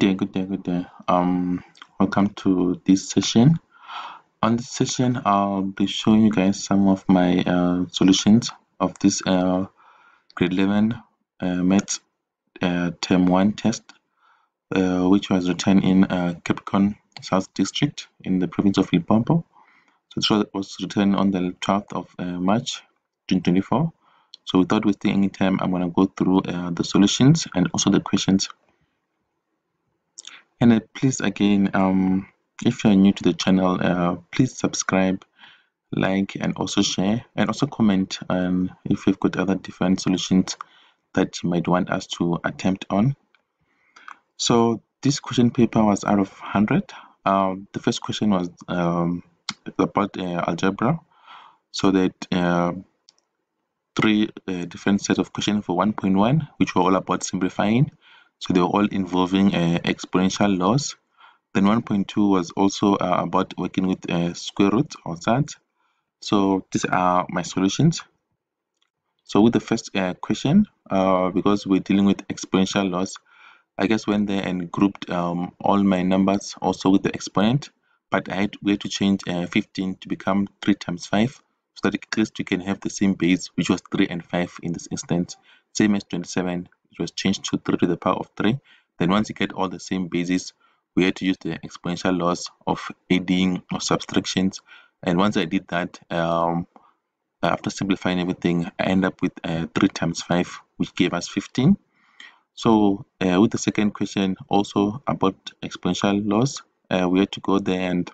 day, good day, good day. Um, welcome to this session. On this session, I'll be showing you guys some of my uh, solutions of this uh, grade 11 uh, maths uh, term 1 test, uh, which was written in uh, Capricorn South District in the province of Limpopo. So it was written on the 12th of uh, March 2024. So without wasting any time, I'm going to go through uh, the solutions and also the questions. And uh, please again, um, if you're new to the channel, uh, please subscribe, like, and also share, and also comment um, if you've got other different solutions that you might want us to attempt on. So this question paper was out of 100. Um, the first question was um, about uh, algebra. So that uh, three different sets of questions for 1.1, which were all about simplifying. So they were all involving uh, exponential laws. Then 1.2 was also uh, about working with uh, square root or surds. So these are my solutions. So with the first uh, question, uh, because we're dealing with exponential laws, I just went there and grouped um, all my numbers also with the exponent, but I had, we had to change 15 to become 3 times 5 so that at least we can have the same base which was 3 and 5 in this instance same as 27 it was changed to 3 to the power of 3 then once you get all the same bases we had to use the exponential laws of adding or subtractions. And once I did that um, after simplifying everything I end up with uh, 3 times 5 which gave us 15 so uh, with the second question also about exponential laws uh, we had to go there and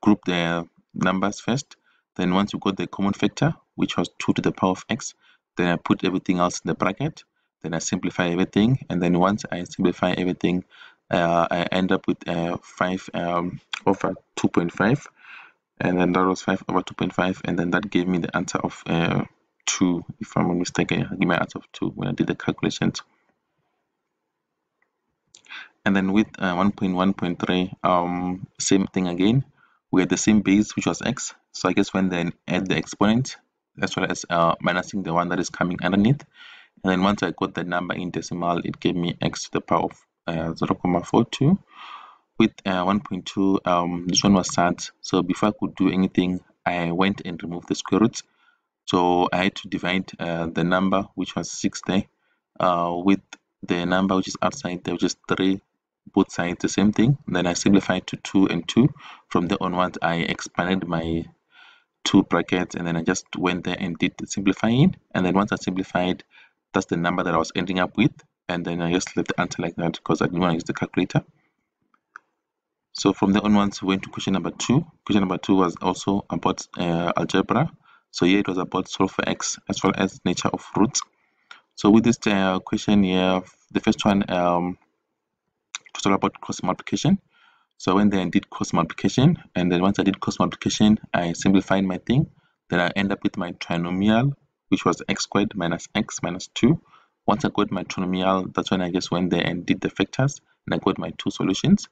group the numbers first. Then once you got the common factor, which was 2 to the power of x, then I put everything else in the bracket. Then I simplify everything. And then once I simplify everything, uh, I end up with uh, 5 um, over 2.5. And then that was 5 over 2.5. And then that gave me the answer of uh, 2. If I'm not mistaken, I give my answer of 2 when I did the calculations. And then with 1.1.3, uh, um, same thing again we had the same base which was x so i guess when then add the exponent as well as uh, minusing the one that is coming underneath and then once i got the number in decimal it gave me x to the power of uh, 0 0.42 with uh, 1.2 um, this one was surd so before i could do anything i went and removed the square roots. So i had to divide uh, the number which was 6 there uh, with the number which is outside there which is 3 both sides the same thing. Then I simplified to 2 and 2 from there onwards I expanded my two brackets and then I just went there and did the simplifying. And then once I simplified that's the number that I was ending up with and then I just left the answer like that because I didn't want to use the calculator so from there onwards we went to question number two question number two was also about uh, algebra so here it was about solve for x as well as nature of roots so with this uh, question here the first one um, was all about cross multiplication. So I went there and did cross multiplication. And then once I did cross multiplication, I simplified my thing. Then I end up with my trinomial, which was x squared minus x minus 2. Once I got my trinomial, that's when I just went there and did the factors. And I got my two solutions.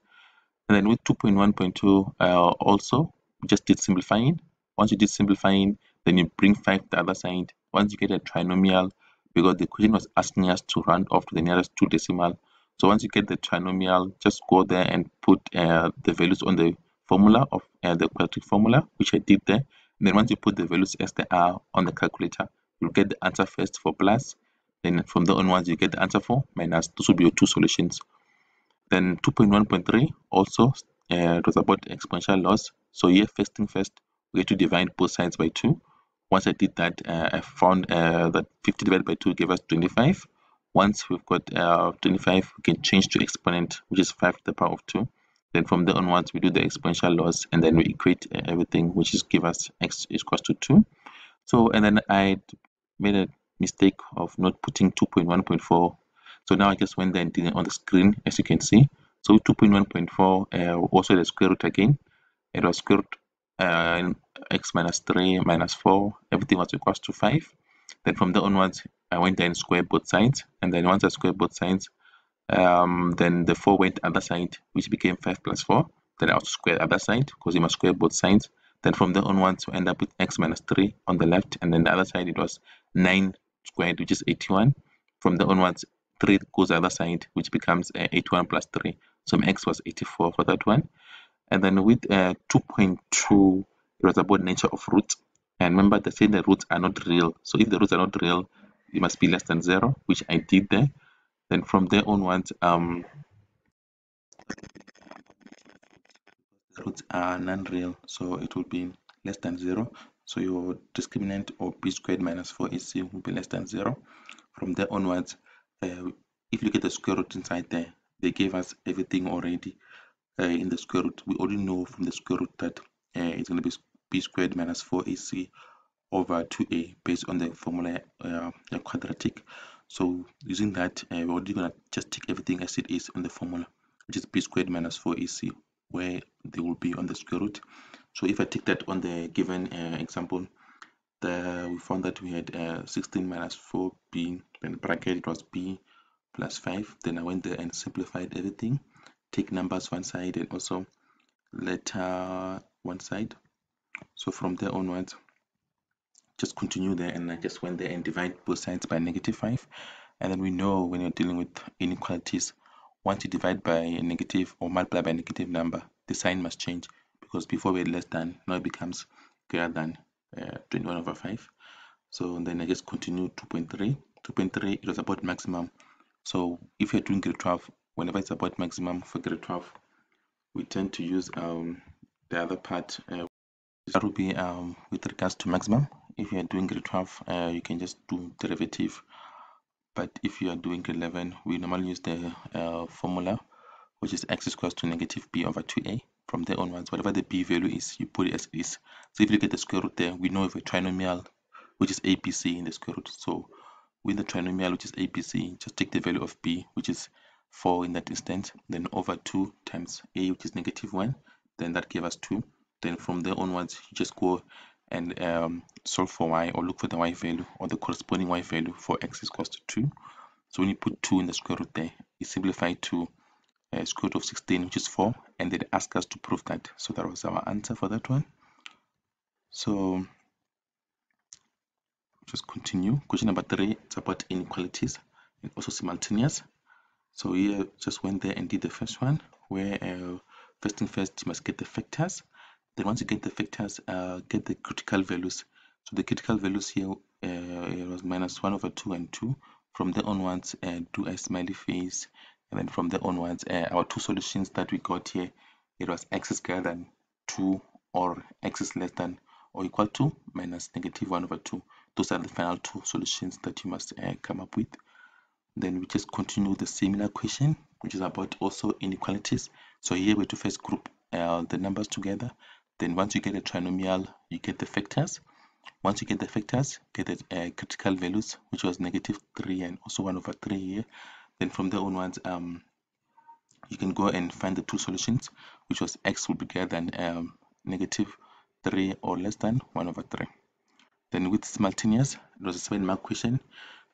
And then with 2.1.2, uh, also just did simplifying. Once you did simplifying, then you bring 5 to the other side. Once you get a trinomial, because the question was asking us to round off to the nearest two decimal, so once you get the trinomial, just go there and put uh, the values on the formula of uh, the quadratic formula, which I did there. And then once you put the values as they are on the calculator, you'll get the answer first for plus. Then from there onwards, you get the answer for minus. Those will be your two solutions. Then 2.1.3 also uh, it was about exponential laws. So here, first thing first, we have to divide both sides by 2. Once I did that, uh, I found uh, that 50 divided by 2 gave us 25 once we've got uh, 25 we can change to exponent which is 5 to the power of 2 then from there onwards we do the exponential laws and then we equate uh, everything which is give us x is equals to 2 so and then I made a mistake of not putting 2.1.4 so now I just went there and did it on the screen as you can see. So 2.1.4 uh, also the square root again. It was square root uh, x minus 3 minus 4 everything was equals to 5 then from there onwards I went there and squared both sides. And then once I squared both sides um, then the 4 went other side which became 5 plus 4 then I also square other side because you must square both sides. Then from there onwards we end up with x minus 3 on the left. And then the other side it was 9 squared which is 81 from there onwards 3 goes the other side, which becomes uh, 81 plus 3. So my x was 84 for that one. And then with uh, 2.2, it was about nature of roots. And remember, they say the roots are not real. So if the roots are not real, it must be less than 0, which I did there. Then from there onwards, um, the roots are non-real, so it will be less than 0. So your discriminant or b squared minus 4ac will be less than 0. From there onwards, uh, if you look at the square root inside there, they gave us everything already uh, in the square root. We already know from the square root that uh, it's going to be b squared minus 4ac over 2a based on the formula uh, quadratic. So using that, uh, we're already going to just take everything as it is on the formula, which is b squared minus 4ac, where they will be on the square root. So if I take that on the given uh, example, the, we found that we had uh, 16 minus 4b, in bracket it was b plus 5. Then I went there and simplified everything. Take numbers one side and also letter one side. So from there onwards, just continue there and I just went there and divide both sides by negative 5. And then we know when you're dealing with inequalities, once you divide by a negative or multiply by a negative number, the sign must change because before we had less than, now it becomes greater than uh, 21 over 5. So then I just continue 2.3. 2.3, it was about maximum. So if you're doing grade 12, whenever it's about maximum for grade 12, we tend to use um, the other part. Uh, that would be um, with regards to maximum. If you're doing grade 12, uh, you can just do derivative. But if you are doing grade 11, we normally use the uh, formula, which is x squared to negative b over 2a from there onwards, whatever the b value is, you put it as is. So if you look at the square root there, we know if a trinomial, which is ABC in the square root. So with the trinomial, which is ABC, just take the value of b, which is 4 in that instance, then over 2 times a, which is negative 1, then that gave us 2. Then from there onwards, you just go and um, solve for y or look for the y value or the corresponding y value for x is equals to 2. So when you put 2 in the square root there, you simplify to uh, square root of 16 which is 4 and they ask us to prove that. So that was our answer for that one. So just continue. Question number three it's about inequalities and also simultaneous. So here just went there and did the first one where uh, first thing first you must get the factors. Then once you get the factors uh, get the critical values. So the critical values here uh, was minus 1 over 2 and 2 from there onwards uh, do a smiley face and then from there onwards uh, our two solutions that we got here it was x is greater than 2 or x is less than or equal to minus negative 1 over 2 those are the final two solutions that you must uh, come up with. Then we just continue the similar question which is about also inequalities. So here we to first group uh, the numbers together. Then once you get a trinomial you get the factors. Once you get the factors get the uh, critical values which was negative 3 and also 1 over 3 here then from there onwards um, you can go and find the two solutions which was x will be greater than um, negative 3 or less than 1 over 3 then with simultaneous it was a seven mark question.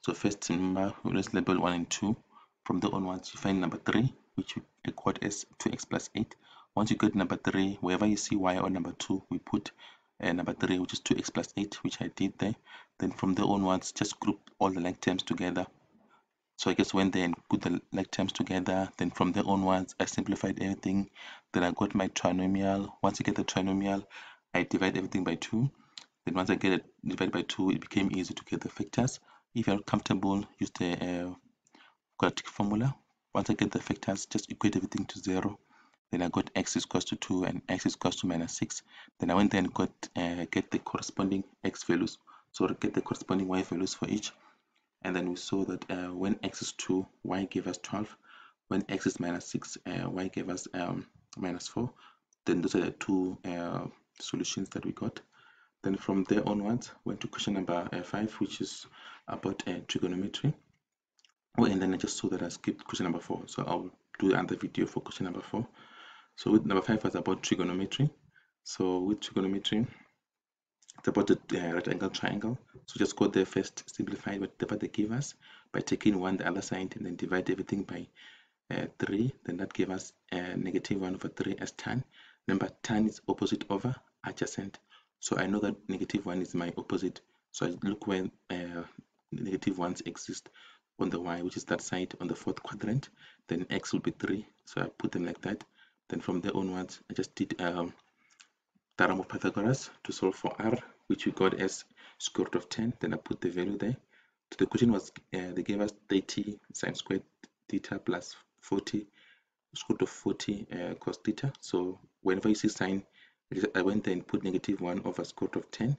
So first we let's label 1 and 2 from there onwards you find number 3 which you record as 2x plus 8 once you get number 3 wherever you see y or number 2 we put uh, number 3 which is 2x plus 8 which I did there. Then from there onwards just group all the like terms together so I just went there and put the like terms together. Then from there onwards, I simplified everything. Then I got my trinomial. Once I get the trinomial, I divide everything by 2. Then once I get it divided by 2, it became easy to get the factors. If you're comfortable, use the uh, quadratic formula. Once I get the factors, just equate everything to 0. Then I got x is equals to 2 and x is equals to minus 6. Then I went there and got uh, get the corresponding x values. So get the corresponding y values for each and then we saw that uh, when x is 2 y gave us 12 when x is minus 6 uh, y gave us um, minus 4 then those are the two uh, solutions that we got. Then from there onwards went to question number uh, 5 which is about uh, trigonometry. Oh and then I just saw that I skipped question number 4 so I'll do another video for question number 4 so with number 5 was about trigonometry. So with trigonometry about the uh, right angle triangle. So just go there first simplify whatever they give us by taking one the other side and then divide everything by uh, 3 then that gives us uh, negative 1 over 3 as tan. Remember tan is opposite over adjacent. So I know that negative 1 is my opposite. So I look when uh, negative ones exist on the y which is that side on the fourth quadrant. Then x will be 3 so I put them like that. Then from there onwards I just did um, theorem of Pythagoras to solve for r which we got as square root of 10 then I put the value there. So the question was uh, they gave us 30 sine squared theta plus 40 square root of 40 uh, cos theta. So whenever you see sine I went there and put negative 1 over square root of 10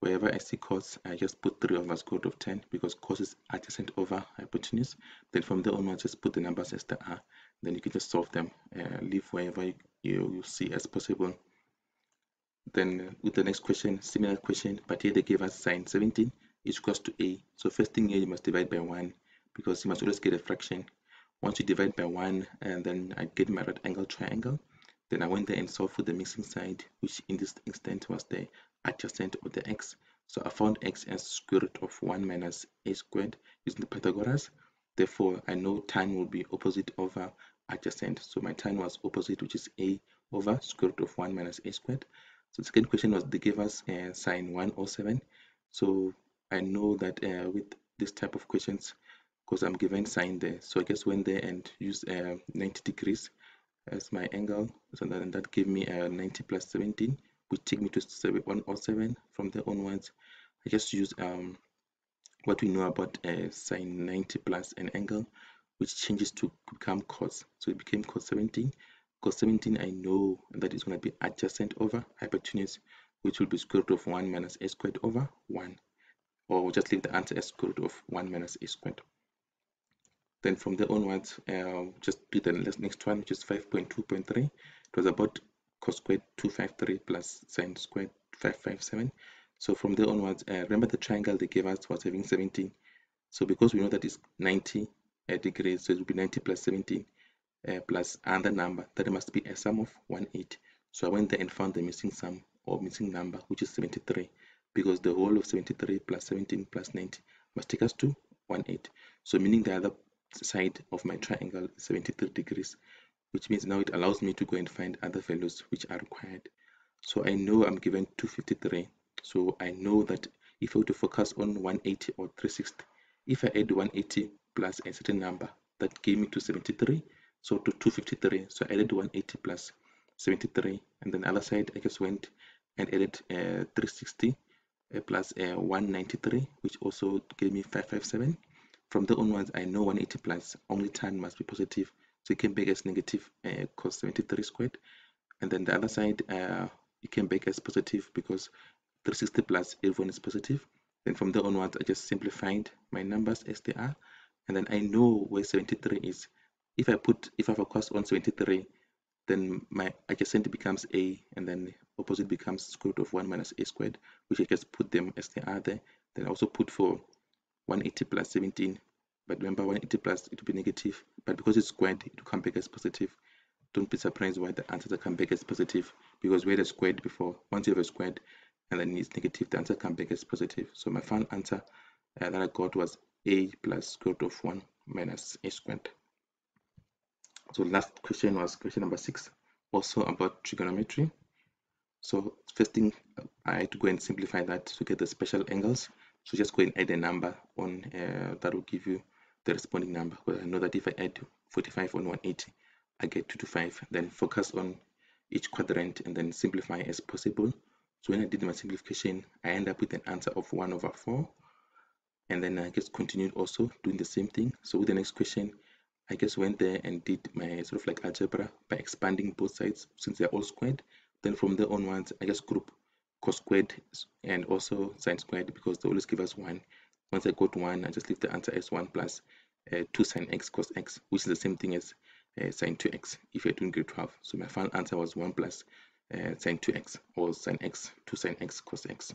wherever I see cos I just put 3 over square root of 10 because cos is adjacent over hypotenuse. Then from there I just put the numbers as they are. Then you can just solve them uh, leave wherever you, you see as possible then uh, with the next question similar question but here they gave us sine 17 is equals to a. So first thing here you must divide by 1 because you must always get a fraction. Once you divide by 1 and then I get my right angle triangle then I went there and solved for the missing side which in this instance was the adjacent of the x. So I found x as square root of 1 minus a squared using the Pythagoras. Therefore I know tan will be opposite over adjacent. So my tan was opposite which is a over square root of 1 minus a squared so the second question was they gave us uh, sine 107 so I know that uh, with this type of questions because I'm given sine there. So I just went there and used uh, 90 degrees as my angle. So then that gave me uh, 90 plus 17 which take me to 107 from there onwards. I just use um, what we know about uh, sine 90 plus an angle which changes to become cos. So it became cos 17 cos 17 I know that is going to be adjacent over hypotenuse which will be square root of 1 minus a squared over 1 or we'll just leave the answer as square root of 1 minus a squared. Then from there onwards uh, just do the next one which is 5.2.3 it was about cos squared 253 plus sine squared 557 so from there onwards uh, remember the triangle they gave us was having 17 so because we know that is 90 uh, degrees so it will be 90 plus 17 uh, plus another number that must be a sum of 18 so I went there and found the missing sum or missing number which is 73 because the whole of 73 plus 17 plus 90 must take us to 18 so meaning the other side of my triangle is 73 degrees which means now it allows me to go and find other values which are required. So I know I'm given 253 so I know that if I were to focus on 180 or 360 if I add 180 plus a certain number that gave me to 73 so to 253 so I added 180 plus 73 and then the other side I just went and added uh, 360 uh, plus uh, 193 which also gave me 557 from the onwards, I know 180 plus only tan must be positive, so it came back as negative uh, cos 73 squared. And then the other side, uh, it came back as positive because 360 plus everyone is positive. Then from there onwards, I just simplified my numbers as they are, and then I know where 73 is. If I put, if I focus on 73, then my adjacent becomes a, and then opposite becomes square root of 1 minus a squared, which I just put them as they are there. Then I also put for 180 plus 17 but remember 180 plus it will be negative. But because it's squared it will come back as positive. Don't be surprised why the answers come back as positive because we had a squared before. Once you have a squared and then it's negative the answer come back as positive. So my final answer uh, that I got was a plus square root of 1 minus a squared so last question was question number six also about trigonometry so first thing I had to go and simplify that to get the special angles so just go and add a number on uh, that will give you the responding number. Because I know that if I add 45 on 180, I get 225. Then focus on each quadrant and then simplify as possible. So when I did my simplification, I end up with an answer of 1 over 4. And then I just continued also doing the same thing. So with the next question, I just went there and did my sort of like algebra by expanding both sides since they're all squared. Then from there onwards, I just group cos squared and also sine squared because they always give us 1. Once I got 1, I just leave the answer as 1 plus uh, 2 sine x cos x, which is the same thing as uh, sine 2x if you're doing grade 12. So my final answer was 1 plus uh, sine 2x or sine x, 2 sine x cos x.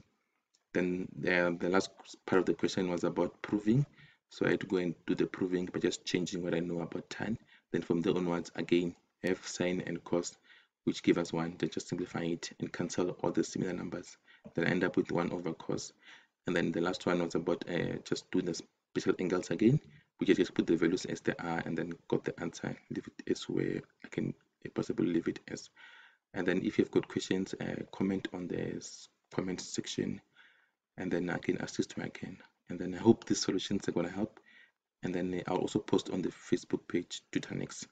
Then the, the last part of the question was about proving. So I had to go and do the proving by just changing what I know about tan. Then from there onwards, again, f sine and cos which give us 1 then just simplify it and cancel all the similar numbers. Then end up with 1 over cos. And then the last one was about uh, just doing the special angles again we just put the values as they are and then got the answer. Leave it as where I can possibly leave it as. And then if you've got questions uh, comment on the comment section. And then I can assist where I can and then I hope these solutions are going to help and then I'll also post on the Facebook page Tutor Neks.